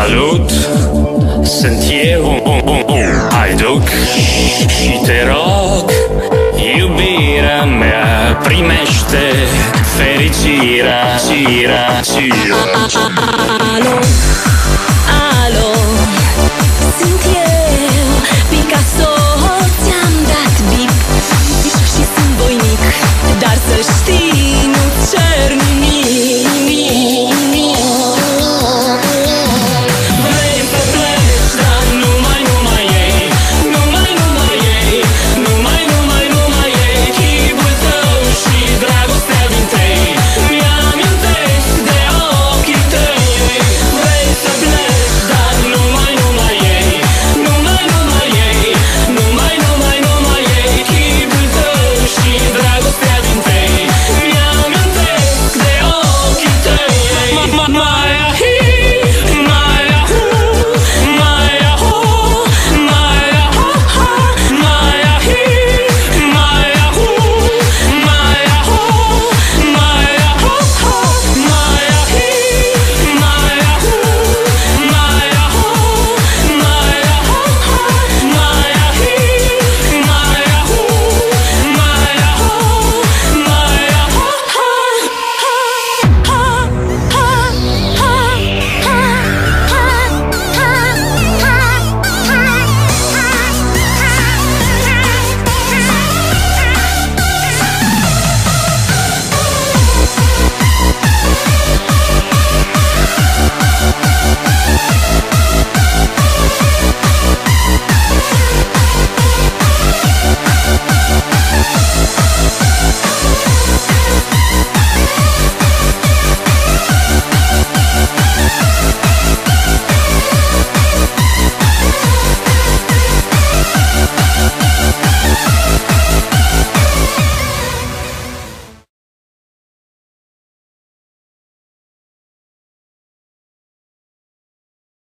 Salut! Sunt eu, Aiduc Și te rog, iubirea mea Primește fericirea Cira, cira Alo, alo Sunt eu, Picasso Ți-am dat bip. Și sunt voinic Dar să știi, nu cer nimic.